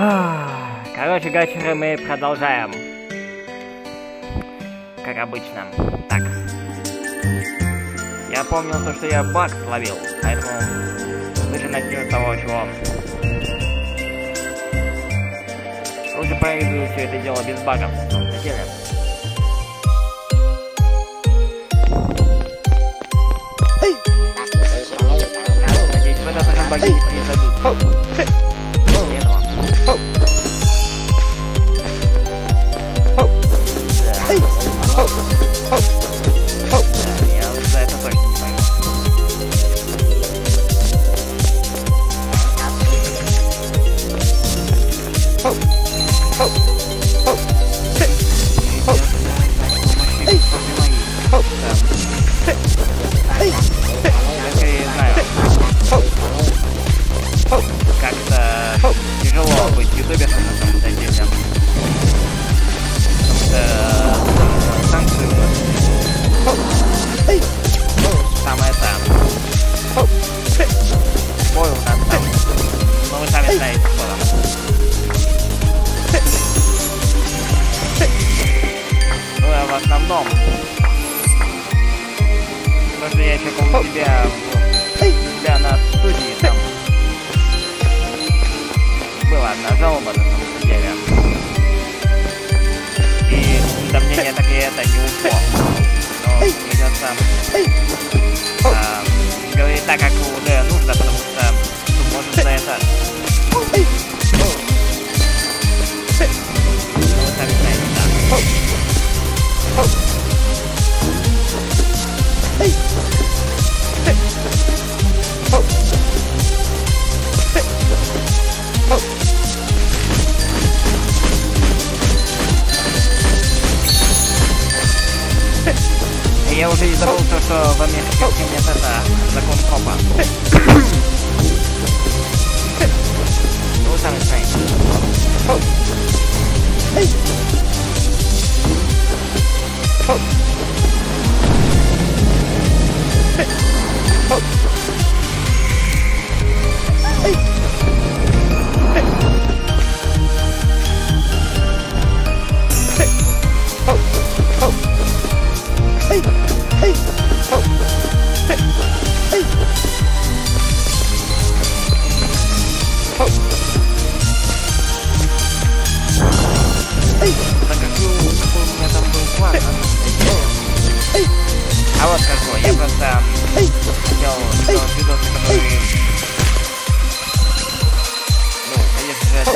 Короче, гачеры мы продолжаем. Как обычно. Так. Я помнил то, что я баг словил, поэтому лучше начнем с того, чего. Лучше проведу все это дело без багов, на самом деле. Надеюсь, в этот раз баги не произойдут. Была одна жалоба на самом деле. И до мнения так и это не ушло. Но придется а, говорить так, как уже нужно, потому что ну, может за это... Questo va mia capo che mi ha fatta la concopa. Dove sta il train? Oh. Oh.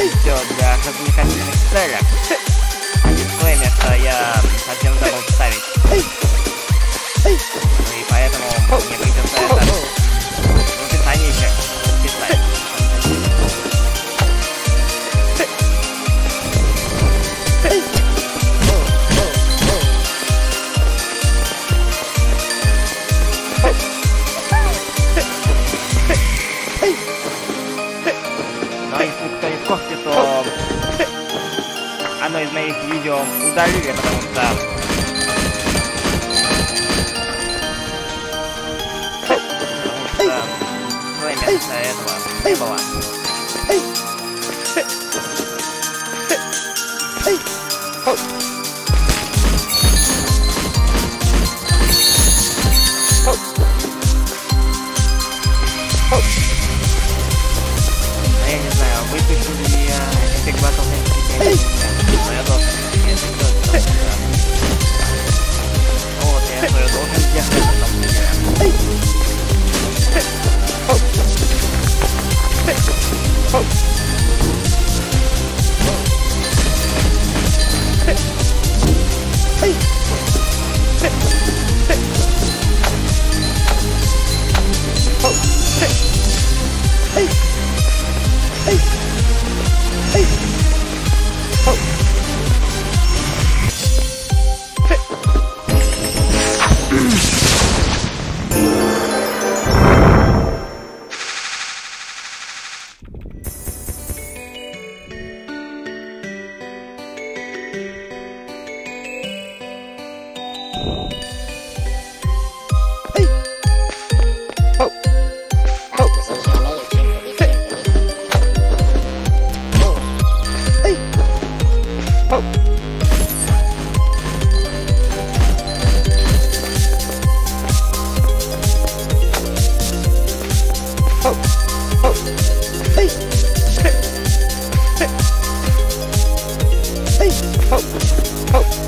Сделать для развлекательных целях. А дисклеймер, что я совсем забыл вставить. И поэтому はい。はい。ーグやったとはい。Oh! ho, ho.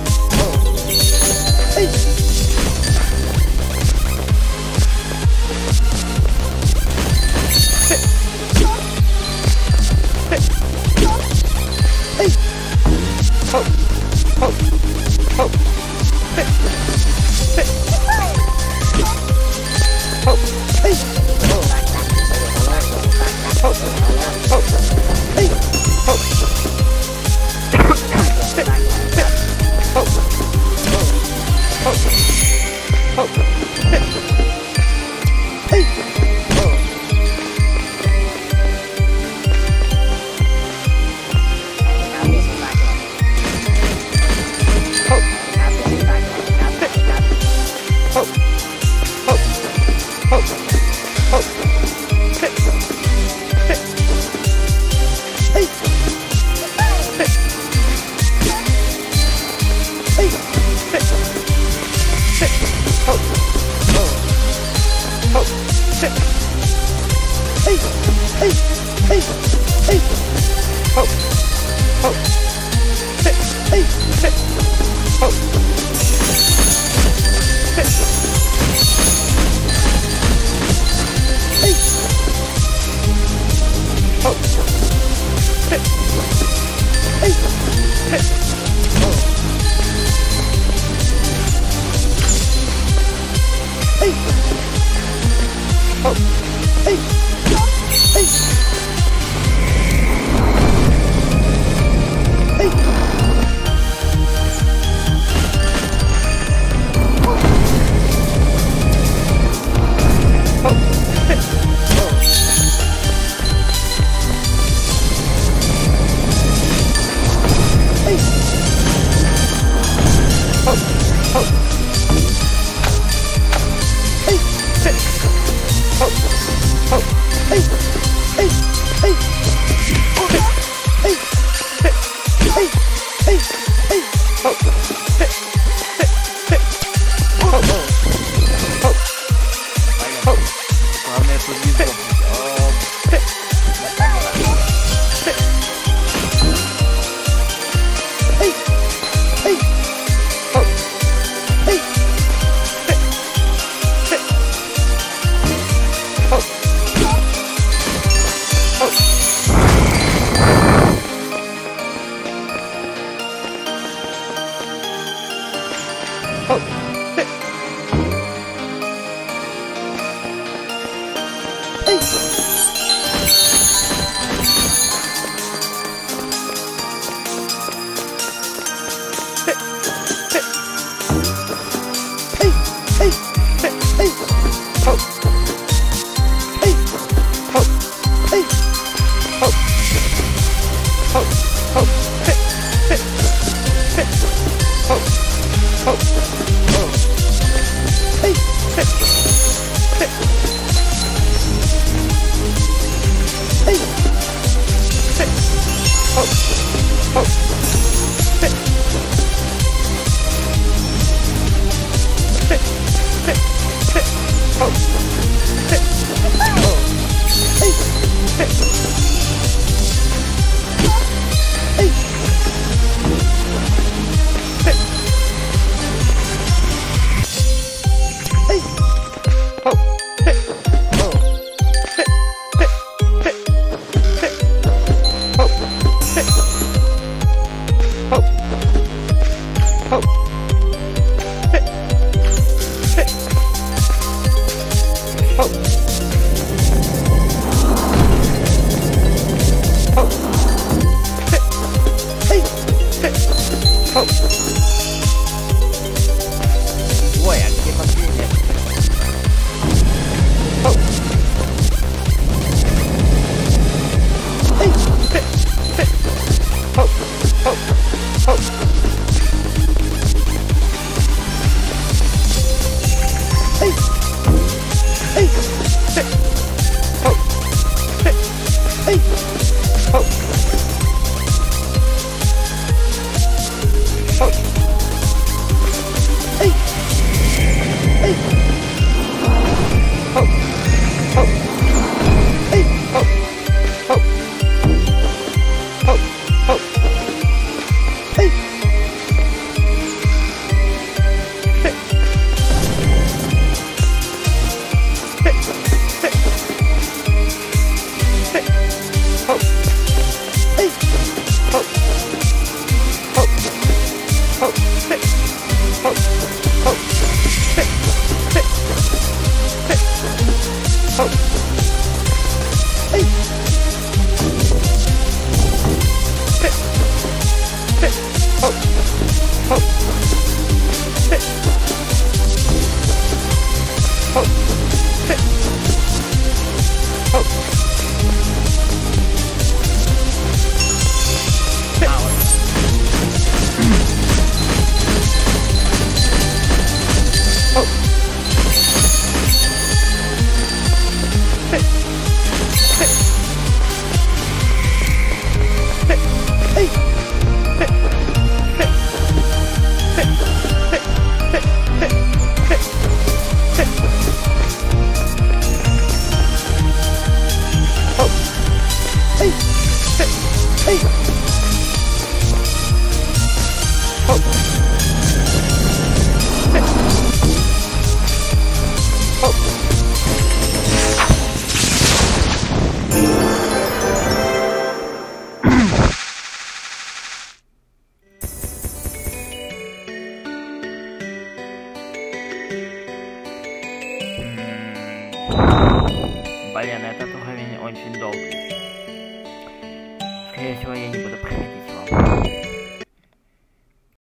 ei, ei.